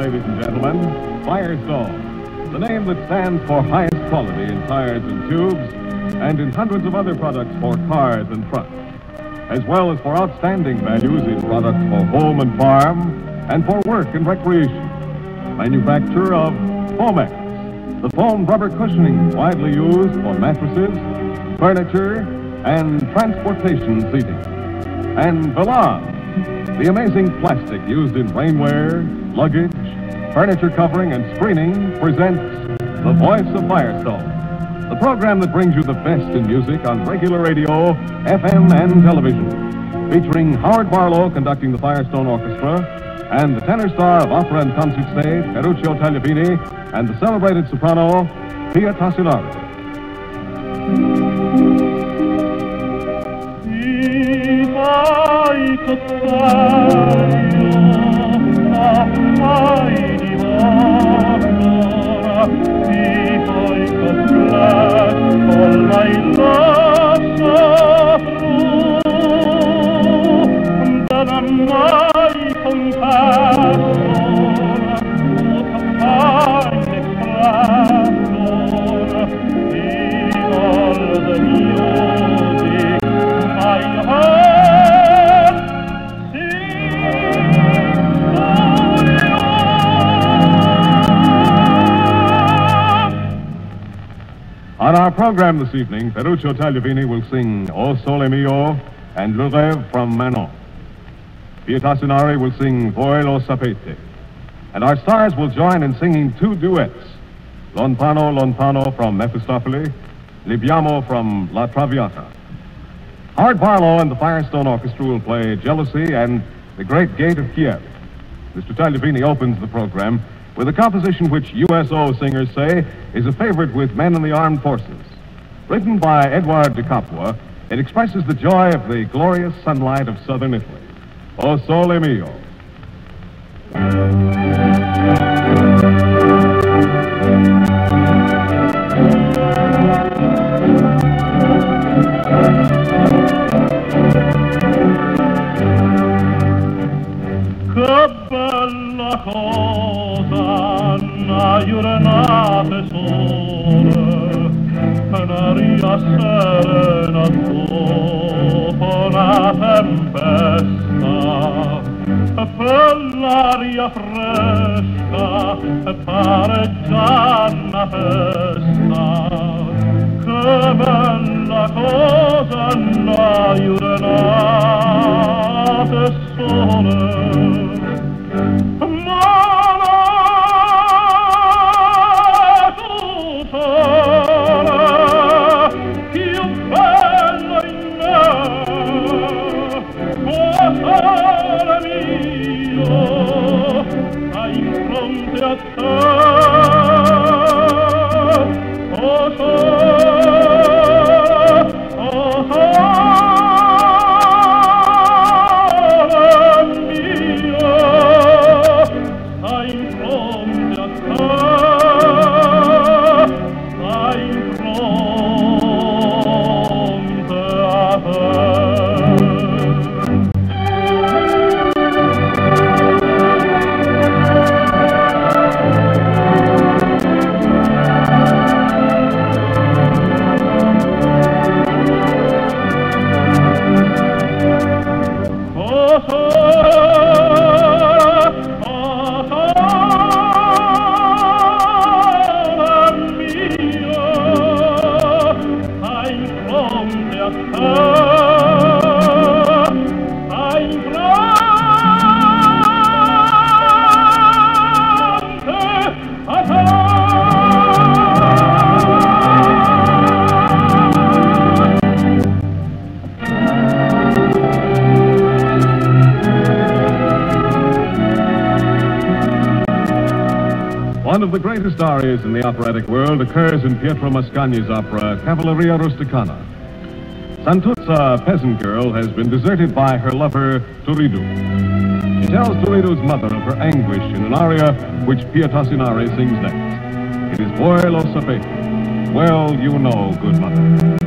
ladies and gentlemen, Firestone, the name that stands for highest quality in tires and tubes, and in hundreds of other products for cars and trucks, as well as for outstanding values in products for home and farm, and for work and recreation. Manufacturer of Foamex, the foam rubber cushioning widely used for mattresses, furniture, and transportation seating. And Velon, the amazing plastic used in rainwear, luggage, furniture covering, and screening, presents The Voice of Firestone, the program that brings you the best in music on regular radio, FM, and television. Featuring Howard Barlow conducting the Firestone Orchestra, and the tenor star of opera and concert stage, Ferruccio Tagliavini, and the celebrated soprano, Pia Tassinari. mai our program this evening, Ferruccio Tagliavini will sing O Sole Mio and Le Rêve from Manon. Pia Tassinari will sing Voi lo sapete. And our stars will join in singing two duets. Lontano Lontano from Mephistopheles, Libiamo from La Traviata. Howard Barlow and the Firestone Orchestra will play Jealousy and The Great Gate of Kiev. Mr. Tagliavini opens the program with a composition which USO singers say is a favorite with men in the armed forces. Written by Eduardo di Capua, it expresses the joy of the glorious sunlight of southern Italy. O Sole Mio. Cosa una giornata sole, un'aria serena dopo la tempesta, per l'aria fresca pare già una festa. Che bella cosa One of the greatest arias in the operatic world occurs in Pietro Mascagni's opera Cavalleria Rusticana. Santuzza, a peasant girl, has been deserted by her lover, Turiddu. She tells Turiddu's mother of her anguish in an aria which Pia Tassinari sings next. It is Voi lo sapete. Well, you know, good mother.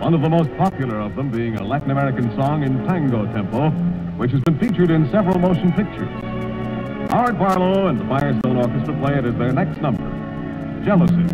One of the most popular of them being a Latin American song in tango tempo, which has been featured in several motion pictures. Howard Barlow and the Firestone Orchestra play it as their next number, Jealousy.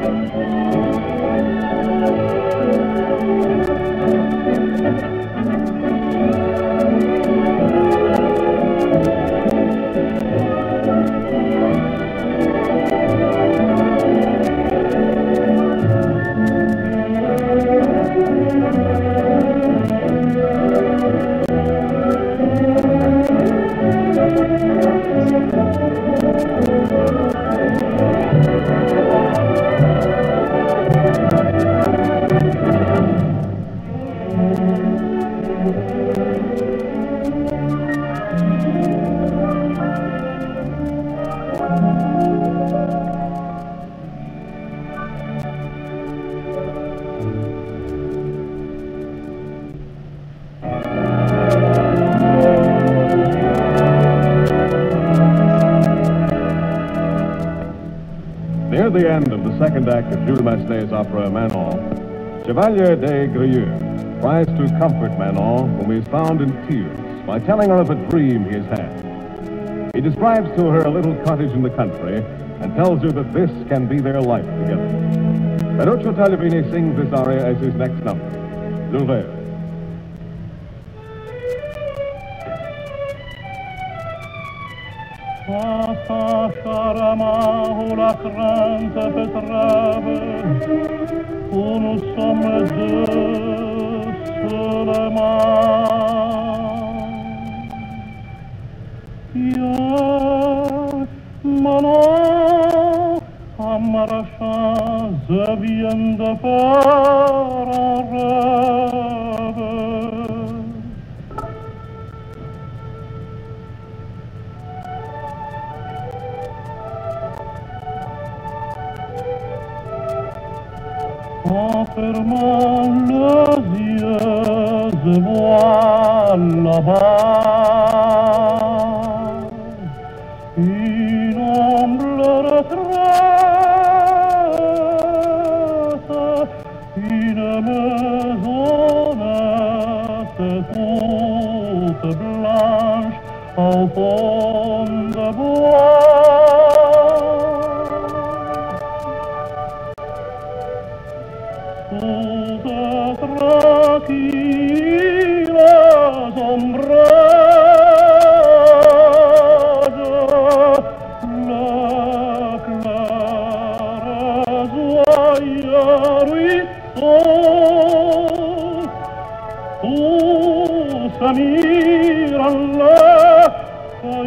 Música Near the end of the second act of Jules Massenet's opera Manon, Chevalier de Grieux tries to comfort Manon, whom he has found in tears, by telling her of a dream he has had. He describes to her a little cottage in the country and tells her that this can be their life together. Ferruccio Tagliavini sings this aria as his next number, Le Rêve. فاخر معه الأقران تفتراب ونصم سليمان يا منا أمرشا زبيا دفار الراب les yeux, je vois là-bas humble retraite, une maisonnette toute blanche au fond samir Allah Sur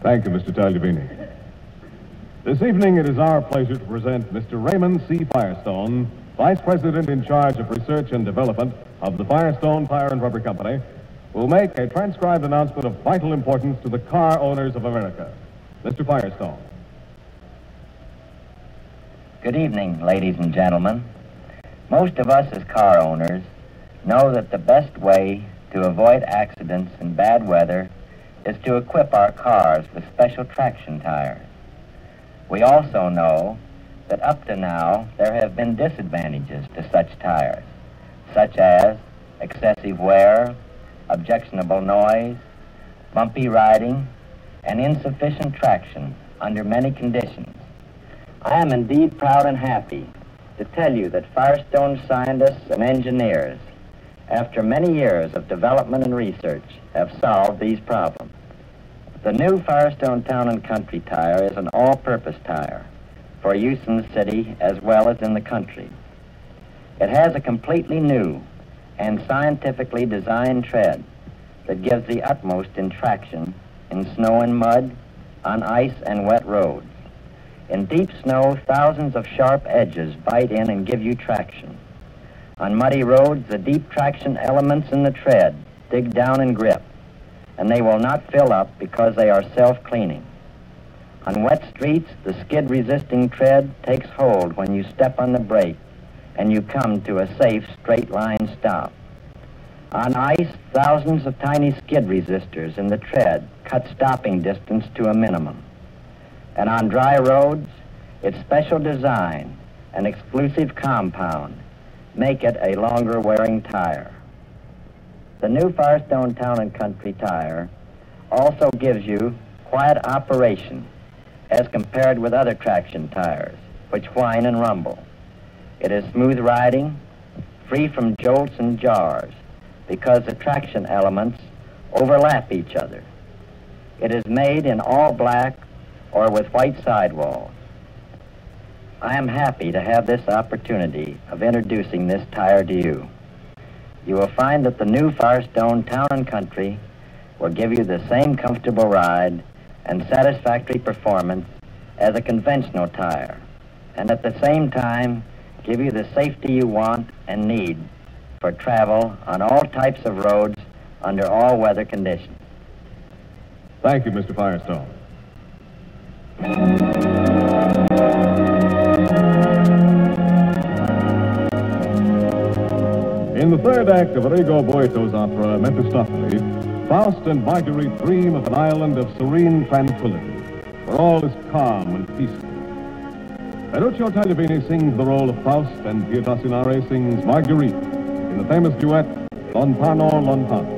Thank you, Mr. Tagliavini. This evening, it is our pleasure to present Mr. Raymond C. Firestone, Vice President in charge of research and development of the Firestone Tire and Rubber Company, will make a transcribed announcement of vital importance to the car owners of America. Mr. Firestone. Good evening, ladies and gentlemen. Most of us as car owners know that the best way to avoid accidents in bad weather is to equip our cars with special traction tires. We also know that up to now there have been disadvantages to such tires, such as excessive wear, objectionable noise, bumpy riding, and insufficient traction under many conditions. I am indeed proud and happy to tell you that Firestone scientists and engineers, after many years of development and research, have solved these problems. The new Firestone Town and Country tire is an all-purpose tire for use in the city as well as in the country. It has a completely new and scientifically designed tread that gives the utmost in traction in snow and mud, on ice and wet roads. In deep snow, thousands of sharp edges bite in and give you traction. On muddy roads, the deep traction elements in the tread dig down and grip, and they will not fill up because they are self-cleaning. On wet streets, the skid-resisting tread takes hold when you step on the brake and you come to a safe straight-line stop. On ice, thousands of tiny skid resistors in the tread cut stopping distance to a minimum. And on dry roads, its special design and exclusive compound make it a longer wearing tire. The new Firestone Town and Country tire also gives you quiet operation as compared with other traction tires, which whine and rumble. It is smooth riding, free from jolts and jars, because the traction elements overlap each other. It is made in all black or with white sidewalls. I am happy to have this opportunity of introducing this tire to you. You will find that the new Firestone Town and Country will give you the same comfortable ride and satisfactory performance as a conventional tire, and at the same time give you the safety you want and need for travel on all types of roads under all weather conditions. Thank you, Mr. Firestone. In the third act of Arrigo Boito's opera, Mephistopheles, Faust and Marguerite dream of an island of serene tranquility, where all is calm and peaceful. Ferruccio Tagliavini sings the role of Faust, and Pia Tassinari sings Marguerite in the famous duet Lontano. Lontano,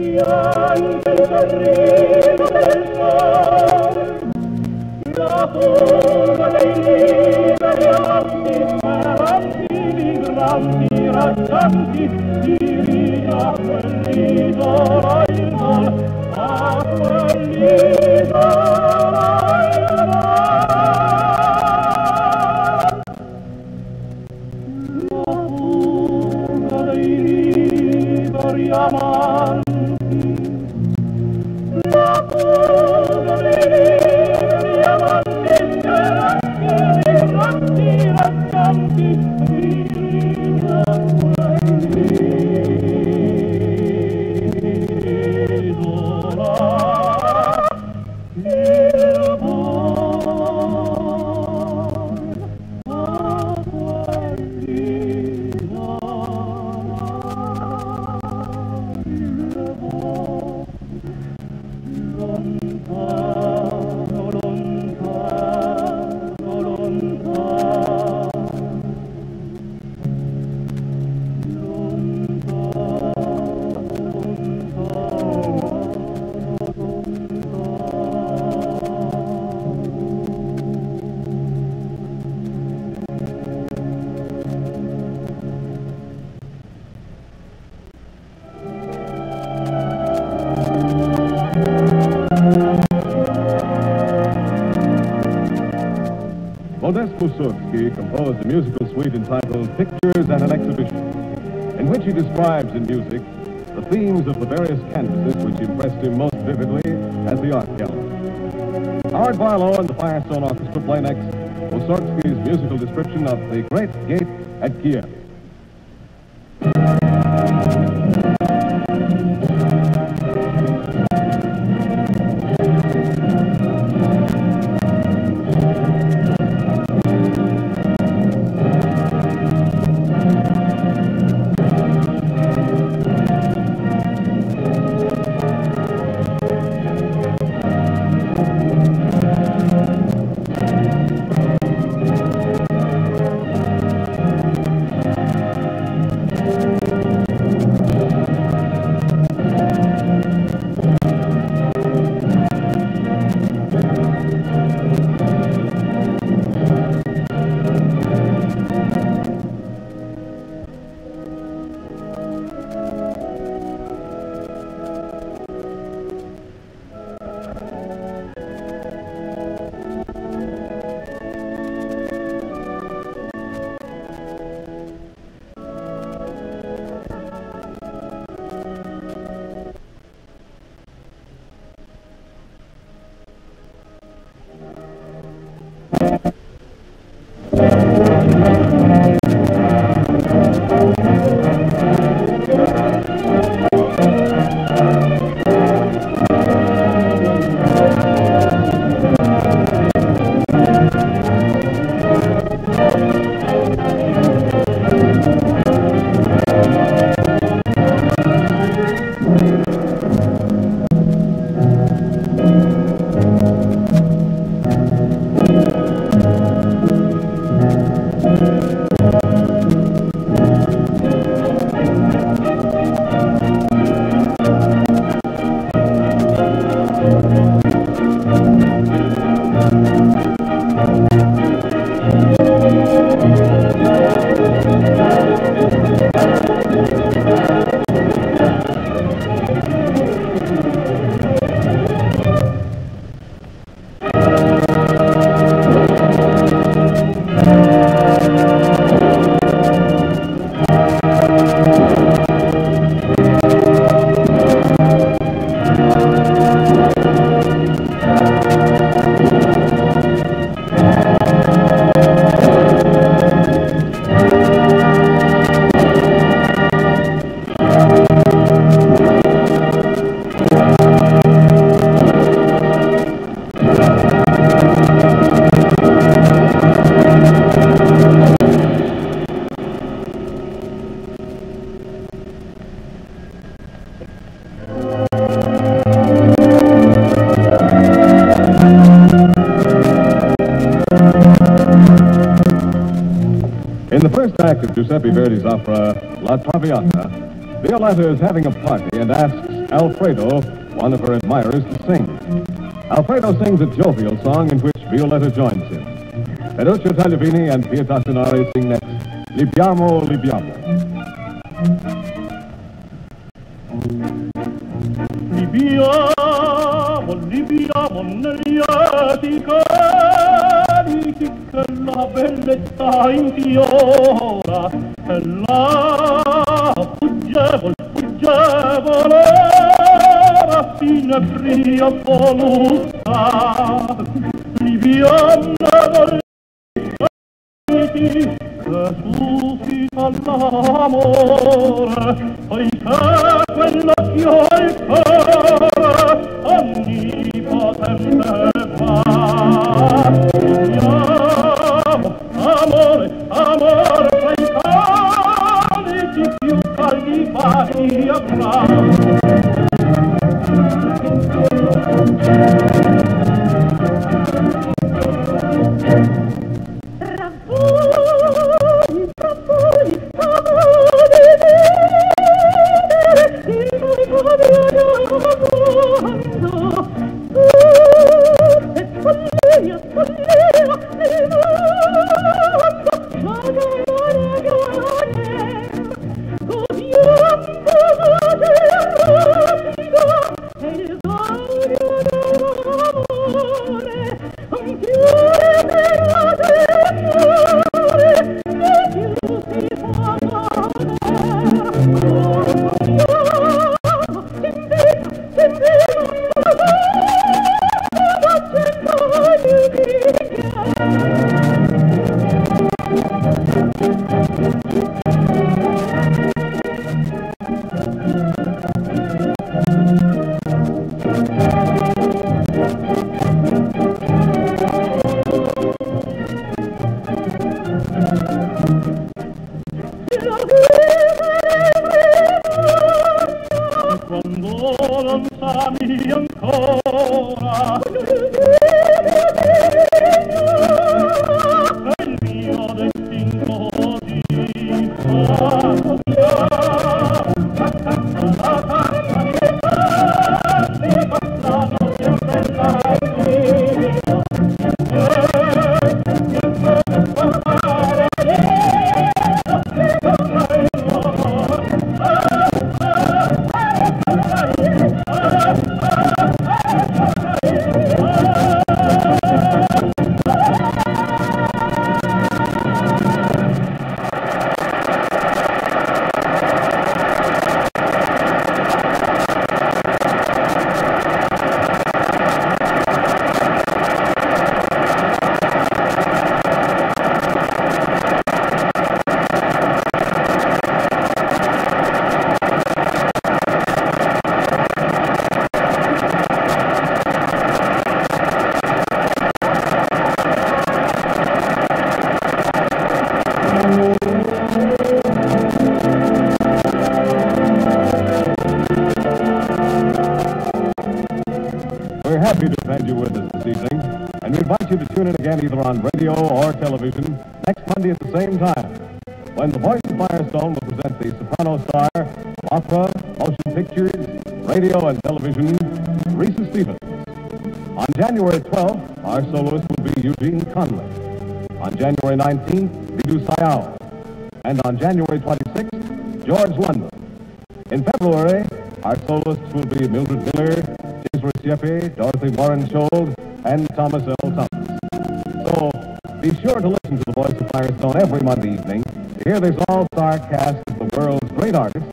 piange il carrino del sole, la forma dei liberi atti, ferranti, vibranti, raggianti, dirina quel lido il mol, a quel Mussorgsky composed a musical suite entitled Pictures at an Exhibition, in which he describes in music the themes of the various canvases which impressed him most vividly as the art gallery. Howard Barlow and the Firestone Orchestra play next Mussorgsky's musical description of the Great Gate at Kiev. The of Giuseppe Verdi's opera, La Traviata, Violetta is having a party and asks Alfredo, one of her admirers, to sing. Alfredo sings a jovial song in which Violetta joins him. Ferruccio Tagliavini and Pia Tassinari sing next, Libiamo, Libiamo. Libiamo, libiamo negli Atica, dici che la bellezza infiora, e la fuggevol, fuggevole, raffine fria voluta, libiamo vorrei che suscita l'amore, poiché ho il cuore onnipotente va. Baci avrà. On radio or television next Monday at the same time, when the voice of Firestone will present the soprano star of opera, motion pictures, radio, and television, Risë Stevens. On January 12th, our soloist will be Eugene Conley. On January 19th, Bidu Sayão. And on January 26th, George London. In February, our soloists will be Mildred Miller, James Riccieffi, Dorothy Warenskjold, and Thomas L. Thomas. Be sure to listen to the Voice of Firestone every Monday evening to hear this all-star cast of the world's great artists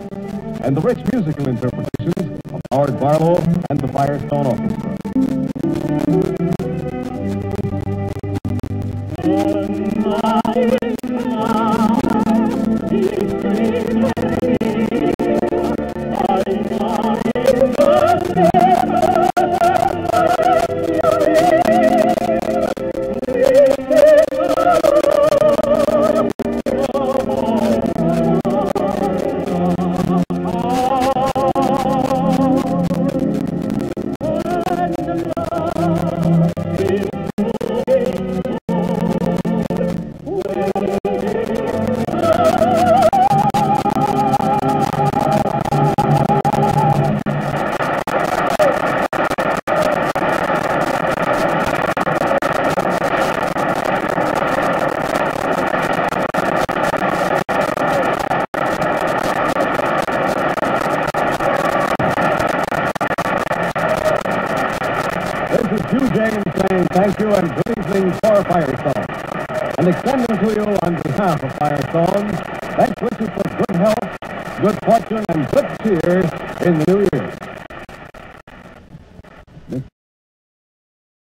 and the rich musical interpretations of Howard Barlow and the Firestone Orchestra.